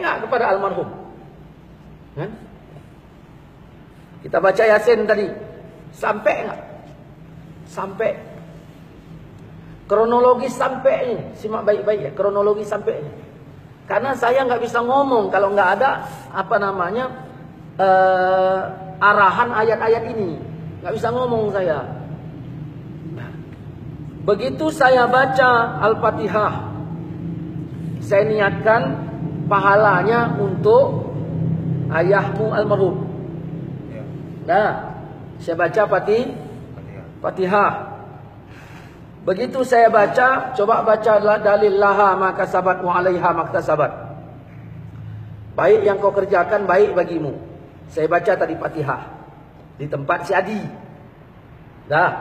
nggak kepada almarhum? Kan? Kita baca Yasin tadi. Sampai nggak? Sampai. Kronologi sampai ini. Simak baik-baik ya. Kronologi sampai ini. Karena saya nggak bisa ngomong kalau nggak ada apa namanya uh, arahan ayat-ayat ini. Nggak bisa ngomong saya. Begitu saya baca Al-Fatihah, saya niatkan pahalanya untuk ayahmu almarhum. Ya. Nah, saya baca Fatih, Fatihah. Begitu saya baca, coba baca dalil laha maka sabat wa alaiha maktasabat. Baik yang kau kerjakan baik bagimu. Saya baca tadi Fatihah di tempat si Adi. Dah,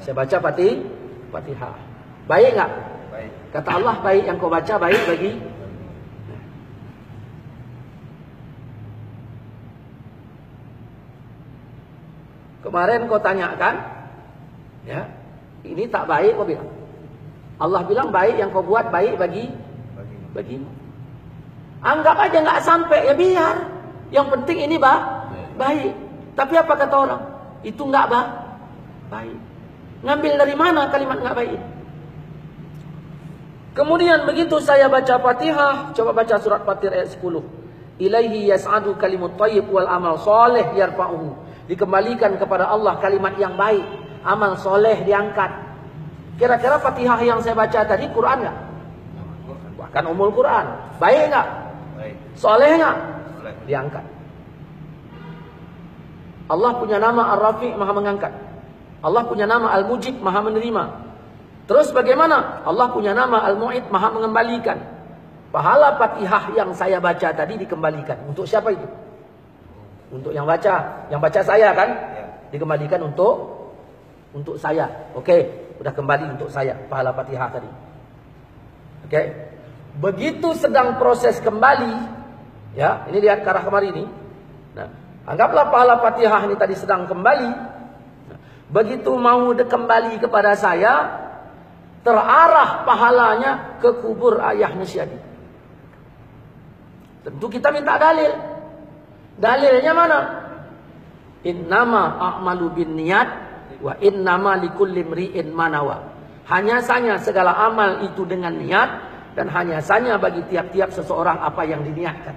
saya baca Fatih, Fatihah. Baik enggak? Baik. Kata Allah baik yang kau baca baik bagi Kemarin kau tanyakan, ya, ini tak baik kau bilang. Allah bilang baik yang kau buat baik bagi Bagi. bagimu. Anggap aja nggak sampai ya biar. Yang penting ini bah baik. Tapi apa kata orang? Itu nggak bah baik. Ngambil dari mana kalimat nggak baik? Kemudian begitu saya baca Fatihah, coba baca surat Fatir ayat 10. Ilaihi yas'adu kalimut thayyib wal amal soleh yarfa'uhu. Dikembalikan kepada Allah kalimat yang baik, amal soleh diangkat. Kira-kira Fatihah yang saya baca tadi Quran nggak? Bahkan umul Quran. Baik nggak? Soleh nggak? Diangkat. Allah punya nama Ar-Rafi maha mengangkat. Allah punya nama Al-Mujib maha menerima. Terus bagaimana? Allah punya nama Al-Mu'id maha mengembalikan. Pahala Fatihah yang saya baca tadi dikembalikan. Untuk siapa itu? Untuk yang baca. Yang baca saya kan? Ya. Dikembalikan untuk untuk saya. Oke, udah kembali untuk saya pahala Fatihah tadi. Oke. Begitu sedang proses kembali, ya, ini lihat ke arah kemari ini. Nah, anggaplah pahala Fatihah ini tadi sedang kembali. Nah, begitu mau kembali kepada saya, terarah pahalanya ke kubur ayahnya Syadi. Tentu kita minta dalil. Dalilnya mana? Innama a'malu bin niat wa innama likulli imri'in manawa. Hanya saja segala amal itu dengan niat dan hanya saja bagi tiap-tiap seseorang apa yang diniatkan.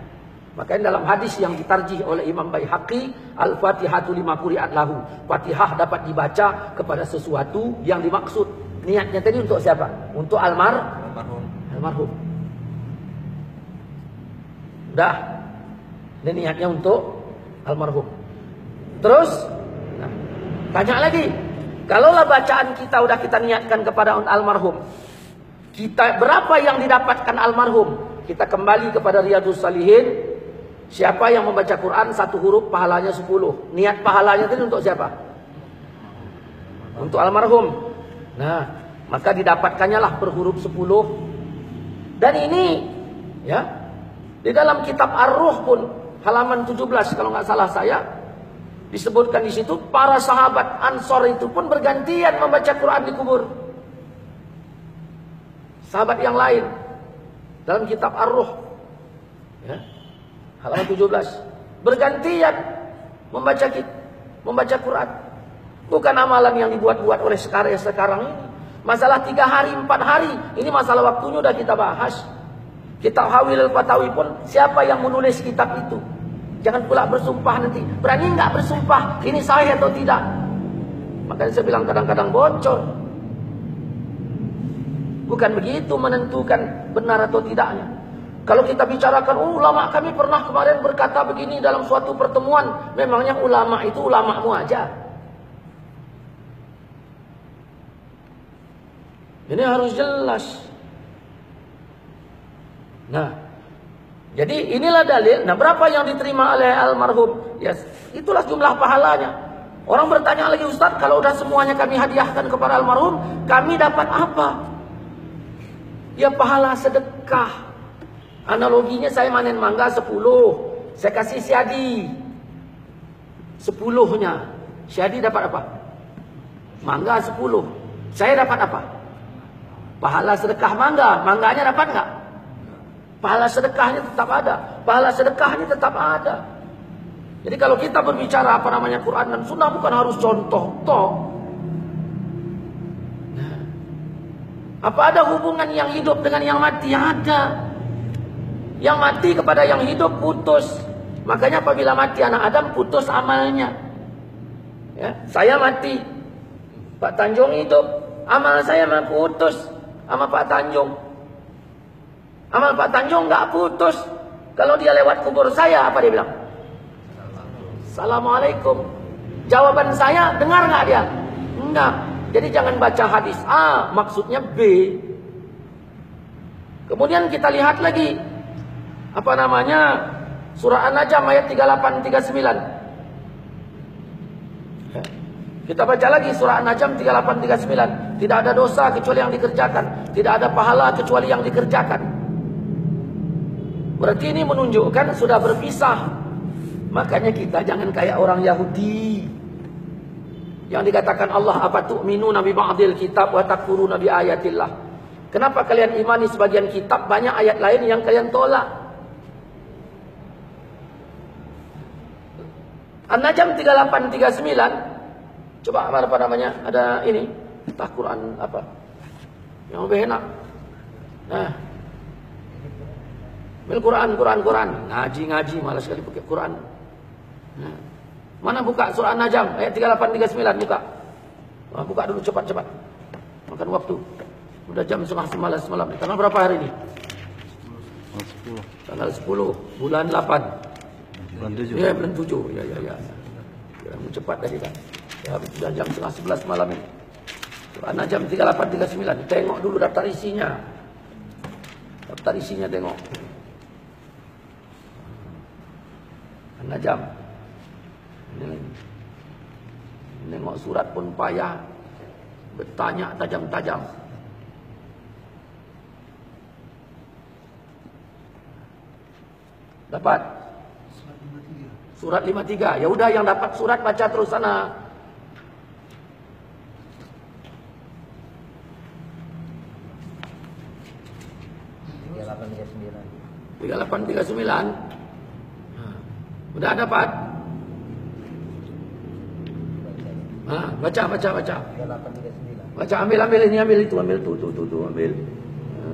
Makanya dalam hadis yang ditarjih oleh Imam Baihaqi, Al-Fatihatu lima quri'at lahu. Fatihah dapat dibaca kepada sesuatu yang dimaksud. Niatnya tadi untuk siapa? Untuk almar Almarhum. almarhum. Udah. Ini niatnya untuk almarhum. Terus nah, tanya lagi. Kalaulah bacaan kita udah kita niatkan kepada almarhum. Kita berapa yang didapatkan almarhum? Kita kembali kepada Riyadus Salihin. Siapa yang membaca Quran satu huruf pahalanya 10. Niat pahalanya itu untuk siapa? Untuk almarhum. Nah, maka didapatkannya lah per huruf 10. Dan ini ya di dalam kitab Ar-Ruh pun halaman 17 kalau nggak salah saya disebutkan di situ para sahabat Ansor itu pun bergantian membaca Quran di kubur. Sahabat yang lain dalam kitab Ar-Ruh ya, halaman 17 bergantian membaca membaca Quran. Bukan amalan yang dibuat-buat oleh sekarang sekarang ini. Masalah tiga hari, empat hari. Ini masalah waktunya udah kita bahas. Kitab Hawil al-Fatawi pun siapa yang menulis kitab itu? Jangan pula bersumpah nanti. Berani nggak bersumpah ini saya atau tidak? Makanya saya bilang kadang-kadang bocor. Bukan begitu menentukan benar atau tidaknya. Kalau kita bicarakan oh, ulama kami pernah kemarin berkata begini dalam suatu pertemuan, memangnya ulama itu ulamamu aja. Ini harus jelas. Nah, jadi inilah dalil. Nah, berapa yang diterima oleh almarhum? Ya, itulah jumlah pahalanya. Orang bertanya lagi Ustaz, kalau udah semuanya kami hadiahkan kepada almarhum, kami dapat apa? Ya pahala sedekah. Analoginya saya manen mangga 10, saya kasih si Adi. Sepuluhnya. Si Adi dapat apa? Mangga 10. Saya dapat apa? Pahala sedekah mangga. Mangganya dapat nggak? Pahala sedekahnya tetap ada. Pahala sedekahnya tetap ada. Jadi kalau kita berbicara apa namanya Quran dan Sunnah bukan harus contoh toh. Nah, apa ada hubungan yang hidup dengan yang mati? Yang ada. Yang mati kepada yang hidup putus. Makanya apabila mati anak Adam putus amalnya. Ya, saya mati. Pak Tanjung hidup. Amal saya putus sama Pak Tanjung. Amal Pak Tanjung nggak putus. Kalau dia lewat kubur saya, apa dia bilang? Assalamualaikum. Jawaban saya, dengar nggak dia? Enggak. Jadi jangan baca hadis A, maksudnya B. Kemudian kita lihat lagi. Apa namanya? Surah An-Najm ayat 38 39. Kita baca lagi surah An-Najm 38 39. Tidak ada dosa kecuali yang dikerjakan, tidak ada pahala kecuali yang dikerjakan. Berarti ini menunjukkan sudah berpisah. Makanya kita jangan kayak orang Yahudi. Yang dikatakan Allah apa tu'minu nabi ba'dil kitab wa takfuru nabi ayatillah. Kenapa kalian imani sebagian kitab banyak ayat lain yang kalian tolak? An-Najm 38 39 Coba apa namanya? Ada ini, entah Quran apa. Yang lebih enak. Nah. Mil Quran, Quran, Quran. Ngaji, ngaji, malas sekali pakai Quran. Nah. Mana buka surah An-Najm ayat 38 39 buka. Nah, buka dulu cepat-cepat. Makan waktu. Udah jam setengah semalam semalam. Tanggal berapa hari ini? Tanggal 10 bulan 8. Bulan 7. Ya, bulan 7. Ya, ya, ya. Ya, cepat tadi kan. Ya, sudah jam setengah sebelas malam ini. Karena jam 38, 39. Tengok dulu daftar isinya. Daftar isinya tengok. Karena jam. Ini. Tengok surat pun payah. Bertanya tajam-tajam. Dapat? Surat 53. Ya udah yang dapat surat baca terus sana. 3839. Udah dapat? Ha, baca baca baca. 3839. Baca ambil ambil ini ambil itu ambil tu tu tu tu ambil. Ha.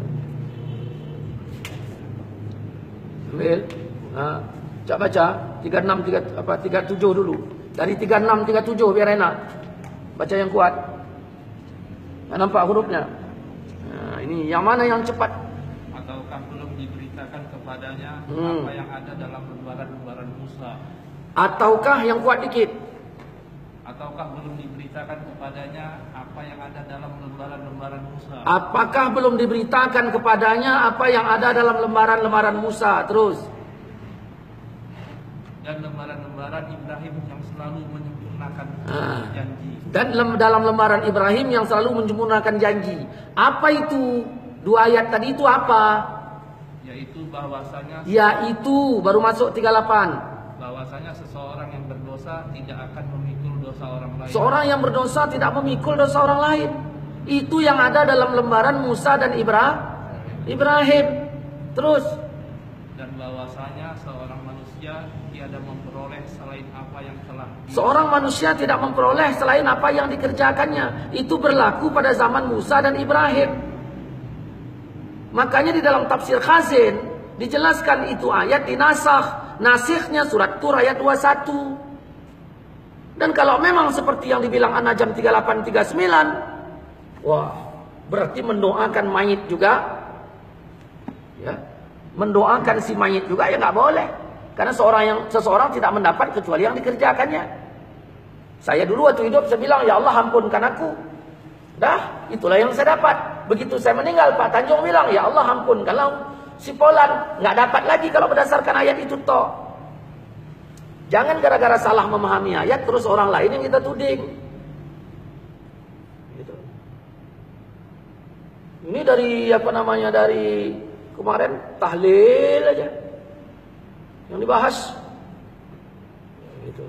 Ambil. Ha. Baca baca 36 3 apa 37 dulu. Dari 36 37 biar enak. Baca yang kuat. Tak nampak hurufnya. Ha, ini yang mana yang cepat? kepadanya hmm. apa yang ada dalam lembaran-lembaran Ataukah yang kuat dikit? Ataukah belum diberitakan kepadanya apa yang ada dalam lembaran-lembaran Musa? Apakah belum diberitakan kepadanya apa yang ada dalam lembaran-lembaran Musa? Terus. Dan lembaran-lembaran Ibrahim yang selalu menyempurnakan ah. janji. Dan lem dalam lembaran Ibrahim yang selalu menyempurnakan janji. Apa itu? Dua ayat tadi itu apa? yaitu bahwasanya yaitu baru masuk 38 bahwasanya seseorang yang berdosa tidak akan memikul dosa orang lain. Seorang yang berdosa tidak memikul dosa orang lain. Itu yang ada dalam lembaran Musa dan Ibrahim Ibrahim. Terus. Dan bahwasanya seorang manusia tiada memperoleh selain apa yang telah seorang manusia tidak memperoleh selain apa yang dikerjakannya. Itu berlaku pada zaman Musa dan Ibrahim. Makanya di dalam tafsir Khazin dijelaskan itu ayat dinasah. Nasihnya surat Tur ayat 21. Dan kalau memang seperti yang dibilang An-Najm 3839, wah, berarti mendoakan mayit juga ya. Mendoakan si mayit juga ya nggak boleh. Karena seorang yang seseorang tidak mendapat kecuali yang dikerjakannya. Saya dulu waktu hidup saya bilang, "Ya Allah, ampunkan aku." Dah, itulah yang saya dapat. Begitu saya meninggal, Pak Tanjung bilang, Ya Allah ampun, kalau si Polan nggak dapat lagi kalau berdasarkan ayat itu toh. Jangan gara-gara salah memahami ayat terus orang lain yang kita tuding. Gitu. Ini dari apa namanya dari kemarin tahlil aja yang dibahas. Gitu.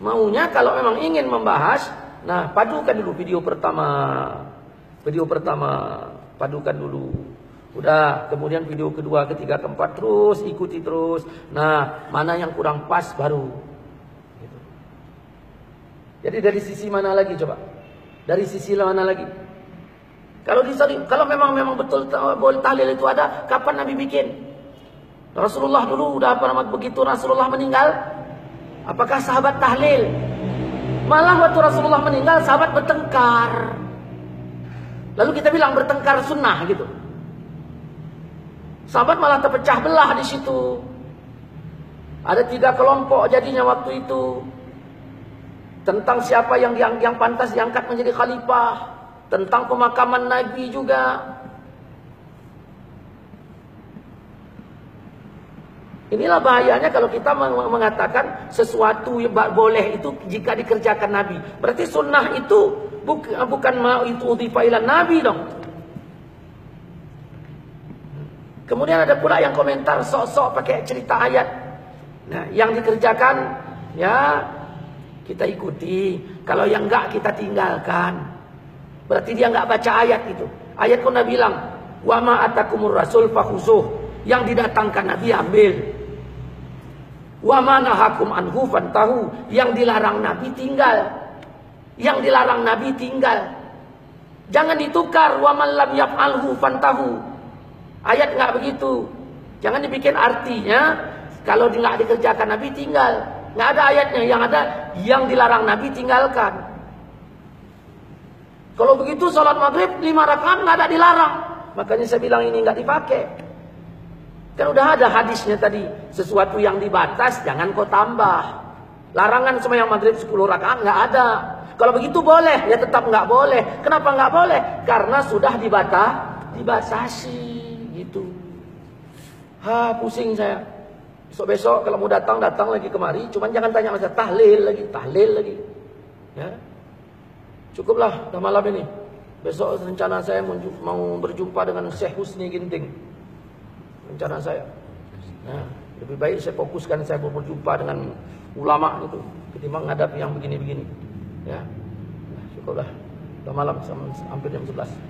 Maunya kalau memang ingin membahas Nah, padukan dulu video pertama. Video pertama, padukan dulu. Udah, kemudian video kedua, ketiga, keempat terus ikuti terus. Nah, mana yang kurang pas baru. Gitu. Jadi dari sisi mana lagi coba? Dari sisi mana lagi? Kalau di kalau memang memang betul boleh tahlil itu ada, kapan Nabi bikin? Rasulullah dulu udah apa begitu Rasulullah meninggal, apakah sahabat tahlil? Malah waktu Rasulullah meninggal sahabat bertengkar. Lalu kita bilang bertengkar sunnah gitu. Sahabat malah terpecah belah di situ. Ada tiga kelompok jadinya waktu itu. Tentang siapa yang yang, yang pantas diangkat menjadi khalifah. Tentang pemakaman Nabi juga. Inilah bahayanya kalau kita mengatakan sesuatu boleh itu jika dikerjakan Nabi. Berarti sunnah itu bukan mau itu udhifailan Nabi dong. Kemudian ada pula yang komentar sok-sok pakai cerita ayat. Nah, yang dikerjakan ya kita ikuti. Kalau yang enggak kita tinggalkan. Berarti dia enggak baca ayat itu. Ayat pun bilang, "Wa ma atakumur rasul fakhusuh." Yang didatangkan Nabi ambil. Wa ma nahakum anhu fantahu. Yang dilarang Nabi tinggal. Yang dilarang Nabi tinggal. Jangan ditukar wa man lam yaf'alhu fantahu. Ayat nggak begitu. Jangan dibikin artinya kalau nggak dikerjakan Nabi tinggal. Nggak ada ayatnya. Yang ada yang dilarang Nabi tinggalkan. Kalau begitu sholat maghrib lima rakaat nggak ada dilarang. Makanya saya bilang ini nggak dipakai. Kan udah ada hadisnya tadi. Sesuatu yang dibatas jangan kau tambah. Larangan sembahyang maghrib 10 rakaat nggak ada. Kalau begitu boleh, ya tetap nggak boleh. Kenapa nggak boleh? Karena sudah dibatah, dibatasi gitu. Ha, pusing saya. Besok-besok kalau mau datang, datang lagi kemari. Cuman jangan tanya masa tahlil lagi, tahlil lagi. Ya. Cukuplah, dah malam ini. Besok rencana saya mau berjumpa dengan Syekh Husni Ginting. Rencana saya. Nah, lebih baik saya fokuskan saya berjumpa dengan ulama itu ketimbang ngadap yang begini-begini. Ya. Nah, cukuplah. Dah malam hampir jam 11.